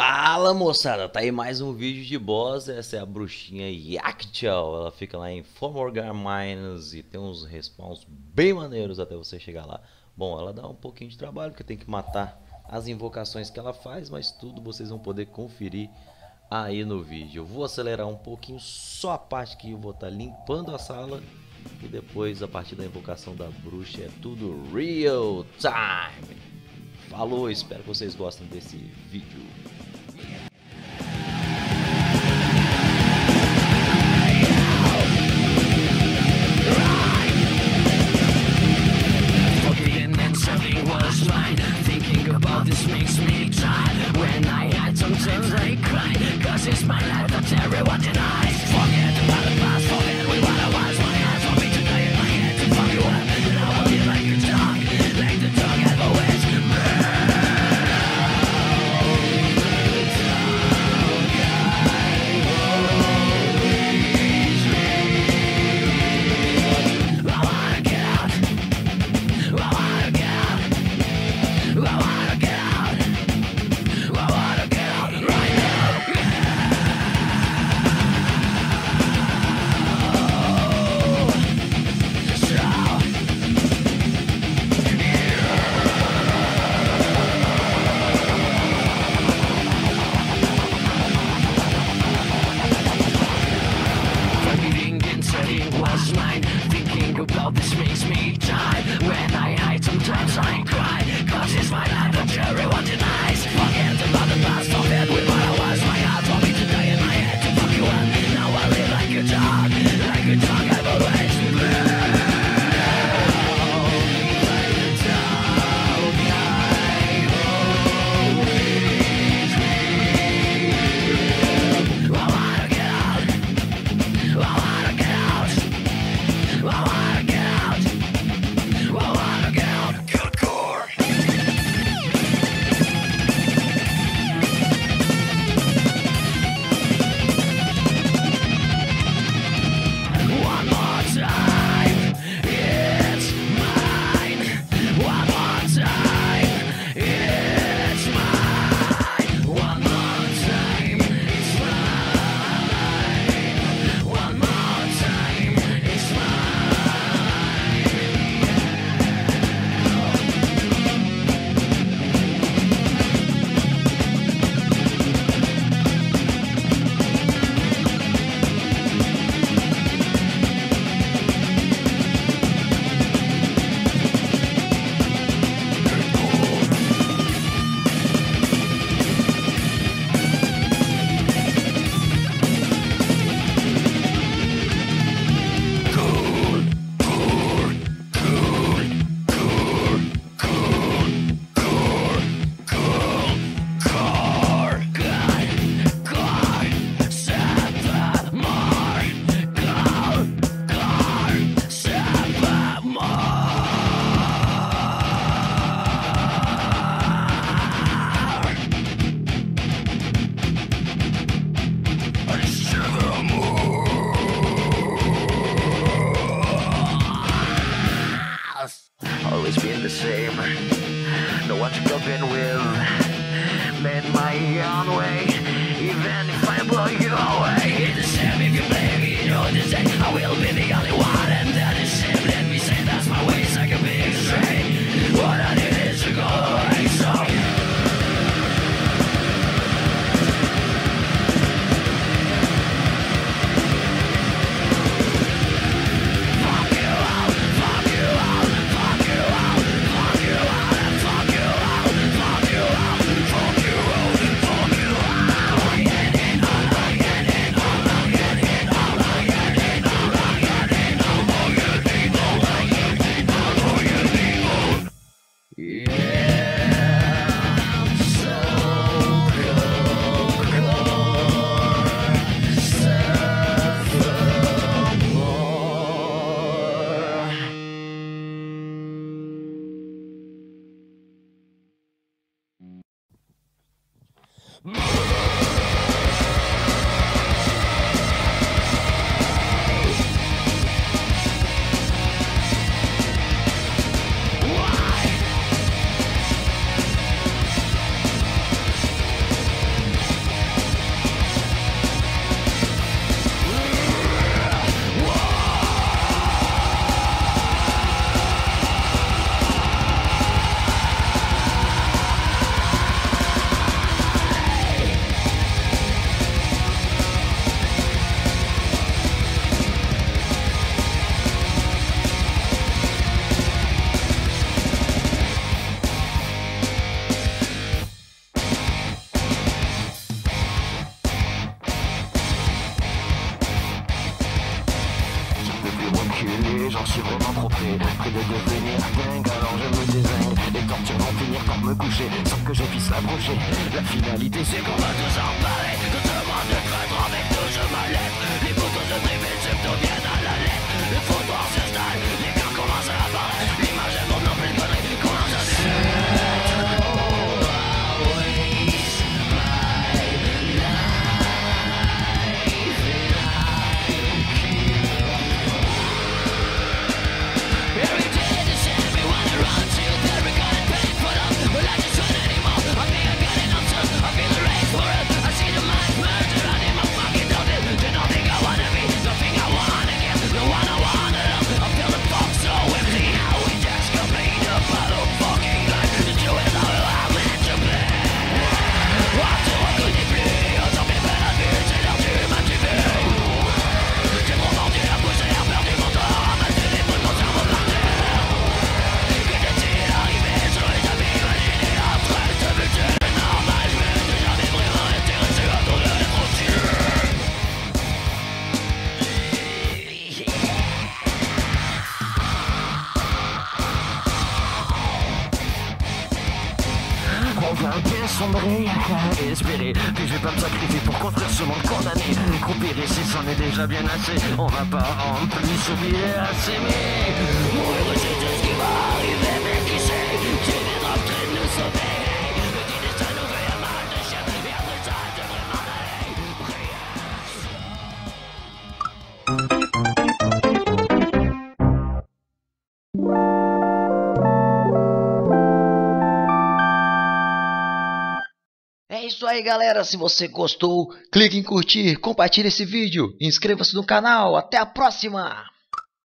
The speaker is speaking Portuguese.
Fala moçada, tá aí mais um vídeo de boss, essa é a bruxinha Yakchal, ela fica lá em Fomorgar Mines e tem uns respawns bem maneiros até você chegar lá. Bom, ela dá um pouquinho de trabalho porque tem que matar as invocações que ela faz, mas tudo vocês vão poder conferir aí no vídeo. Eu vou acelerar um pouquinho só a parte que eu vou estar tá limpando a sala e depois a partir da invocação da bruxa é tudo real time. Falou, espero que vocês gostem desse vídeo. This is my life. Always been the same. No one to open with. Made my own way. Even if I blow you away. It's the same if you blame me. You know the same. I will be the only one. Mm-hmm. trophée Près de devenir dingue alors je me désingue. Les tortures vont finir par me coucher Sans que je puisse l'approcher La finalité c'est qu'on va tous en parler. Sombrer, et espérer que je vais pas me sacrifier pour construire ce monde condamné. Ici, c'en est déjà bien assez. On va pas en plus oublier à s'aimer. Isso aí, galera. Se você gostou, clique em curtir, compartilhe esse vídeo, inscreva-se no canal. Até a próxima!